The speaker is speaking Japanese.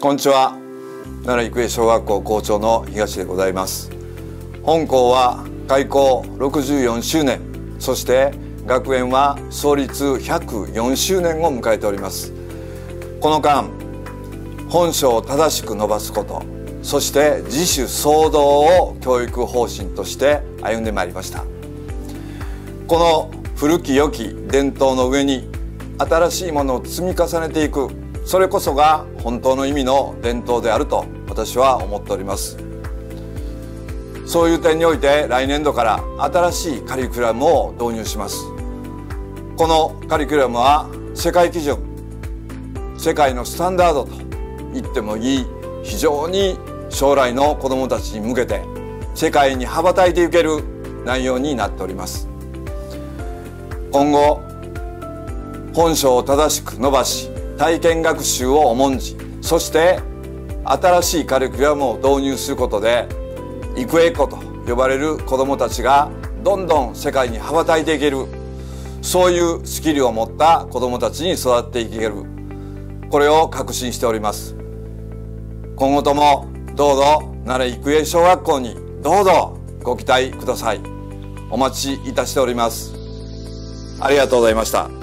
こんにちは。奈良育英小学校校長の東でございます。本校は開校64周年。そして学園は創立104周年を迎えております。この間本書を正しく伸ばすこと。そして自主創造を教育方針として歩んでまいりました。この古き良き伝統の上に新しいものを積み重ねていくそれこそが本当の意味の伝統であると私は思っております。そういう点において来年度から新しいカリキュラムを導入します。このカリキュラムは世界基準世界のスタンダードと言ってもいい非常に将来の子どもたちに向けて世界に羽ばたいていける内容になっております。今後本書を正しく伸ばし体験学習を重んじそして新しいカリキュラムを導入することで育英子と呼ばれる子どもたちがどんどん世界に羽ばたいていけるそういうスキルを持った子どもたちに育っていける。これを確信しております。今後ともどうぞ奈良育英小学校にどうぞご期待ください。お待ちいたしております。ありがとうございました。